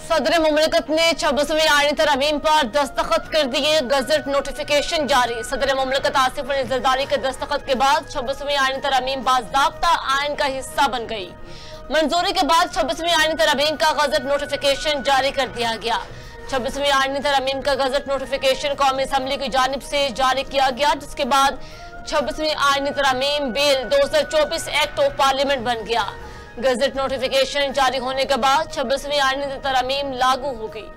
सदर मुमलिकत ने छब्बीसवीं आयनी तरमीम पर दस्तखत कर दिए। गजट नोटिफिकेशन जारी। सदर मुमलिकत आसिफ अली जरदारी के दस्तखत के बाद छब्बीसवीं आयनी तरमीम बाजाबता आयन का हिस्सा बन गई। मंजूरी के बाद छब्बीसवीं आयनी तरमीम का गजट नोटिफिकेशन जारी कर दिया गया। छब्बीसवीं आयनी तरमीम का गजट नोटिफिकेशन कौमी असम्बली की जानब से जारी किया गया, जिसके बाद छब्बीसवीं आयनी तरमीम बिल 2024 एक्ट ऑफ़ पार्लियामेंट बन गया। गजट नोटिफिकेशन जारी होने के बाद छब्बीसवीं आयनी तरमीम लागू हो गई।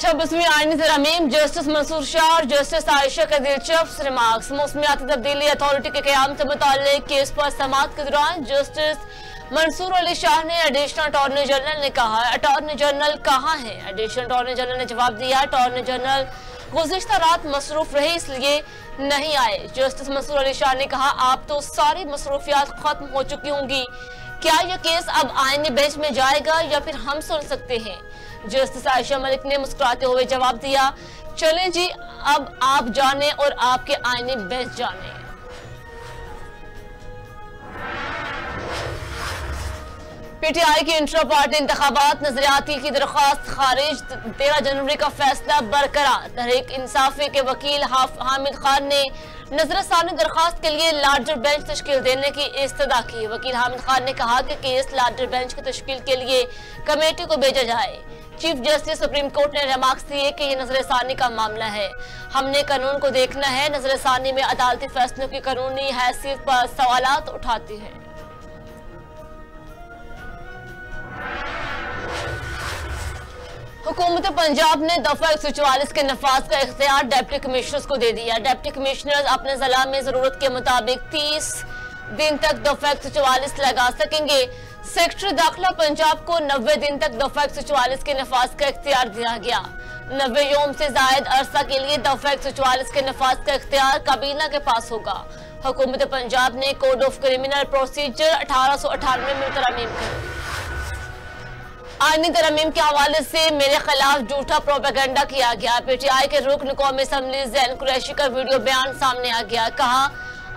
छब्बीसवीं आयनी तरमीम जस्टिस मंसूर शाह और जस्टिस आयशा का दिलचस्प रिमार्क्स। मौसमियाती तब्दीली अथॉरिटी के क्याम से मुतल केस पर समात के दौरान जस्टिस मंसूर अली शाह ने एडिशनल अटॉर्नी जनरल ने कहा, अटॉर्नी जनरल कहाँ है? एडिशनल अटॉर्नी जनरल ने जवाब दिया, अटॉर्नी जनरल गुजशत रात मसरूफ रहे, इसलिए नहीं आए। जस्टिस मंसूर अली शाह ने कहा, आप तो सारी मसरूफियात खत्म हो चुकी होंगी। क्या यह केस अब आईनी बेंच में जाएगा या फिर हम सुन सकते हैं? जस्टिस आयशा मलिक ने मुस्कुराते हुए जवाब दिया, चले जी, अब आप जाने और आपके आईनी बेंच जाने। पीटीआई की इंट्रा पार्टी इंतबात नजरियाती की दरख्वास्त खारिज, तेरह जनवरी का फैसला बरकरार। तहरीक इंसाफी के वकील हामिद खान ने नजरसानी दरख्वास्त के लिए लार्जर बेंच तश्ल देने की इस्तः की। वकील हामिद खान ने कहा कि केस लार्जर बेंच की तश्कील के लिए कमेटी को भेजा जाए। चीफ जस्टिस सुप्रीम कोर्ट ने रिमार्क्स दिए कि ये नजरसानी का मामला है। हमने कानून को देखना है, नजरसानी में अदालती फैसलों की कानूनी हैसियत पर सवाल उठाती है। हुकूमत पंजाब ने दफ़ा एक सौ चौवालीस के नफाज का इख्तियार डेप्टी कमिश्नर को दे दिया। डेप्टी कमिश्नर अपने जिला में ज़रूरत के मुताबिक तीस दिन तक दफ़ा एक सौ चौवालीस लगा सकेंगे। सेक्रेटरी दाखिला पंजाब को नब्बे दिन तक दफ़ा एक सौ चौवालीस के नफाज का इख्तियार दिया गया। नब्बे योम से जायद अरसा के लिए दफ़ा एक सौ चौवालीस के नफाज का इख्तियार काबीना के पास होगा। हुकूमत पंजाब ने कोड ऑफ़ क्रिमिनल प्रोसीजर अठारह सौ अठानवे में तरमीम कर आईनी तरमीम के हवाले से मेरे खिलाफ झूठा प्रोपेगेंडा किया गया। पीटीआई के रुकन कौम असम्बली जैन कुरैशी का वीडियो बयान सामने आ गया। कहा,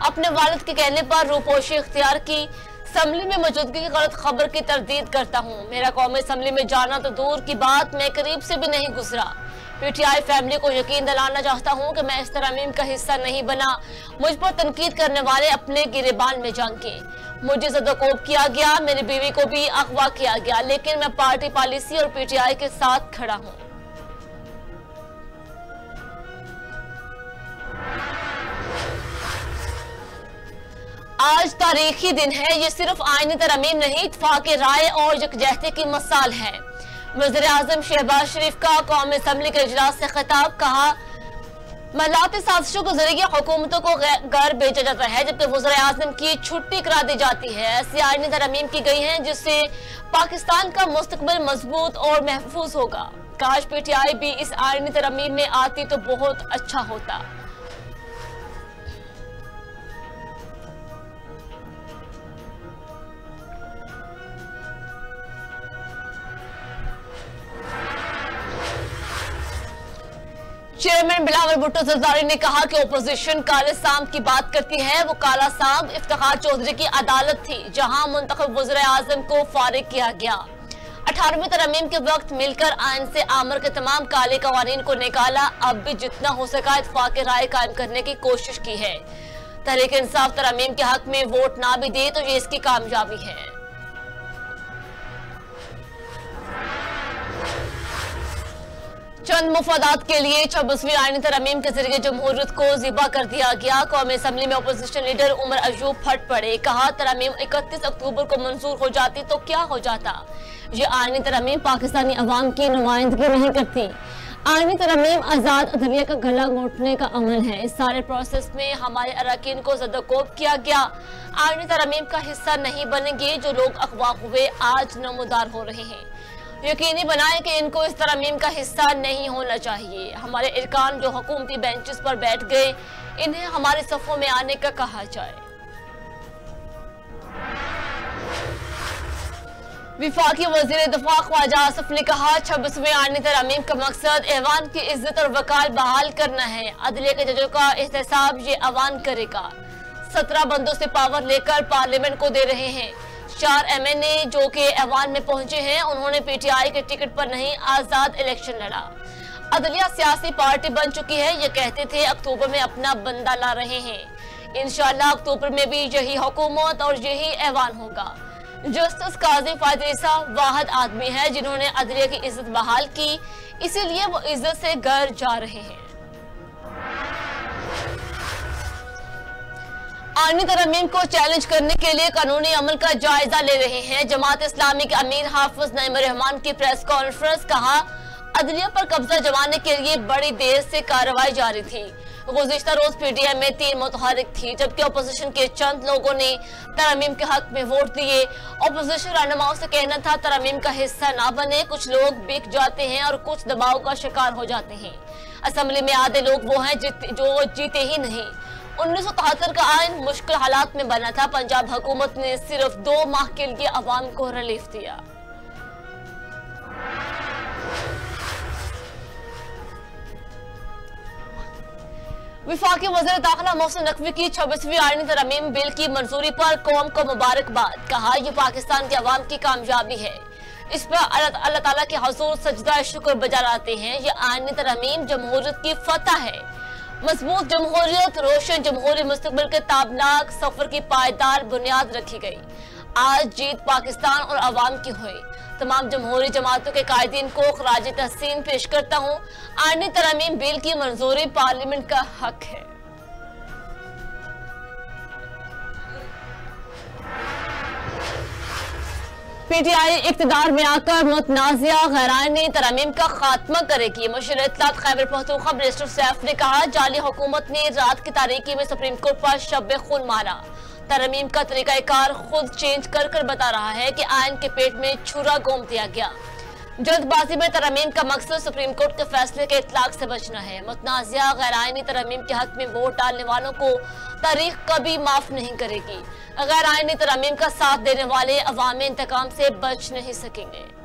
अपने वालद के कहने पर रूपोशी इख्तियार की। असम्बली में मौजूदगी की गलत खबर की तरदीद करता हूँ। मेरा कौमी असम्बली में जाना तो दूर की बात मैं करीब से भी नहीं गुजरा। पीटीआई फैमिली को यकीन दिलाना चाहता हूँ कि मैं इस तरमीम का हिस्सा नहीं बना। मुझ पर तनकीद करने वाले अपने गिरेबान में जांके मुझे सदकोब किया गया, मेरी बीवी को भी अगवा किया गया, लेकिन मैं पार्टी पॉलिसी और पीटीआई के साथ खड़ा हूँ। आज तारीखी दिन है, ये सिर्फ़ आईनी तरमीम नहीं इतफाक राय और यकजहती की मसाल है। वज़ीर आज़म शहबाज शरीफ का कौमी असम्बली के इजलास से खिताब कहा, मलाती साजिशों के ज़रिए हुकूमतों को घर भेजा जाता है, जबकि वजर आज़म की छुट्टी करा दी जाती है। ऐसी आईनी तरमीम की गई है, जिससे पाकिस्तान का मुस्तकबिल मज़बूत और महफूज होगा। काश पीटीआई भी इस आईनी तरमीम में आती तो बहुत अच्छा होता। चेयरमैन बिलावल भुट्टो जरदारी ने कहा कि ओपोजिशन काले साम की बात करती है। वो काला साम इफ्तार चौधरी की अदालत थी, जहाँ मुंतब वजर आज़म को फारिग किया गया। अठारहवीं तरमीम के वक्त मिलकर आयन से आमर के तमाम काले कवानीन को निकाला। अब भी जितना हो सका इतफाक राय कायम करने की कोशिश की है। तहरीक इंसाफ तरमीम के हक में वोट ना भी दे तो ये इसकी कामयाबी है। चंद मुफादात के लिए छब्बीसवीं आईनी तरमीम के ज़रिए जमहूरत को जिबा कर दिया गया। कौमी असम्बली में अपोजिशन लीडर उमर अयूब फट पड़े। कहा, तरमीम इकतीस अक्टूबर को मंजूर हो जाती तो क्या हो जाता? ये आईनी तरमीम पाकिस्तानी अवाम की नुमाइंदगी नहीं करती। आईनी तरमीम आज़ाद अदलिया का गला घोटने का अमल है। इस सारे प्रोसेस में हमारे अरकान को जदकोब किया गया। आईनी तरमीम का हिस्सा नहीं बनेंगे जो लोग अखवा हुए आज नमोदार हो रहे हैं। यकीनी बनाएँ कि इनको इस तरमीम का हिस्सा नहीं होना चाहिए। हमारे इरकान जो हुकूमती बेंचेस पर बैठ गए, इन्हें हमारे सफ़ों में आने का कहा जाए। विफाकी वज़ीर दफ़ा ख्वाजा आसफ ने कहा, छब्बीसवें आनी तरमीम का मकसद ऐवान की इज़्ज़त और वकाल बहाल करना है। अदले के जजों का एहतसाब ये अवान करेगा। सत्रह बंदों से पावर लेकर पार्लियामेंट को दे रहे हैं। चार एमएनए जो कि ऐवान में पहुँचे हैं, उन्होंने पीटीआई के टिकट पर नहीं आज़ाद इलेक्शन लड़ा। अदलिया सियासी पार्टी बन चुकी है, ये कहते थे अक्टूबर में अपना बंदा ला रहे हैं। इंशाल्लाह अक्टूबर में भी यही हुकूमत और यही ऐवान होगा। जस्टिस काजी फायदेसा वाहद आदमी है, जिन्होंने अदलिया की इज़्ज़त बहाल की, इसीलिए वो इज़्ज़त से घर जा रहे हैं। आर्मी तरमीम को चैलेंज करने के लिए कानूनी अमल का जायजा ले रहे हैं। जमात इस्लामी के अमीर हाफिज नईम रहमान की प्रेस कॉन्फ्रेंस कहा, अदलिया पर कब्जा जमाने के लिए बड़ी देर से कार्रवाई जारी थी। गुजशत रोज पीटीएम में तीन मुतहरिक थी, जबकि अपोजिशन के चंद लोगों ने तरमीम के हक में वोट दिए। अपोजिशन रहनुमाओं से कहना था तरमीम का हिस्सा ना बने, कुछ लोग बिक जाते हैं और कुछ दबाव का शिकार हो जाते हैं। असम्बली में आधे लोग वो हैं जो जीते ही नहीं। उन्नीस का आयन मुश्किल हालात में बना था। पंजाब हुकूमत ने सिर्फ़ दो माह के लिए अवाम को रिलीफ दिया। विफाक वजर दाखिला मोहसिन नकवी की छब्बीसवीं आर्मी तरमीम बिल की मंजूरी पर कौम को मुबारकबाद। कहा यह पाकिस्तान के अवाम की कामयाबी है। इस पर अल्लाह ताला के हजूर सजदा शुक्र बजा लाते हैं। ये आर्मी तरमीम जमहूरियत की फतह है। मज़बूत जमहूरियत रोशन जमहूरी मुस्तबिल के ताबनाक सफ़र की पायदार बुनियाद रखी गई। आज जीत पाकिस्तान और अवाम की हुई। तमाम जमहूरी जमातों के कायदीन को खराज तहसीन पेश करता हूँ। आर्मी तरमीम बिल की मंजूरी पार्लियामेंट का हक है। पीटीआई इकतदार में आकर मुतनाजिया गैरानी तरमीम का खात्मा करेगी। मुशीर इतलात खैबर पख्तूखा मिनिस्टर सैफ ने कहा, जाली हुकूमत ने रात की तारीखी में सुप्रीम कोर्ट पर शब खून मारा। तरमीम का तरीकाकार खुद चेंज कर कर बता रहा है कि आयन के पेट में छुरा गोम दिया गया। जल्दबाजी में तरमीम का मकसद सुप्रीम कोर्ट के फैसले के इतलाक से बचना है। मतनाजिया गैर आइनी तरमीम के हक में वोट डालने वालों को तारीख कभी माफ़ नहीं करेगी। गैर आइनी तरमीम का साथ देने वाले अवामी इंतकाम से बच नहीं सकेंगे।